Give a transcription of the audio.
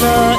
Gaza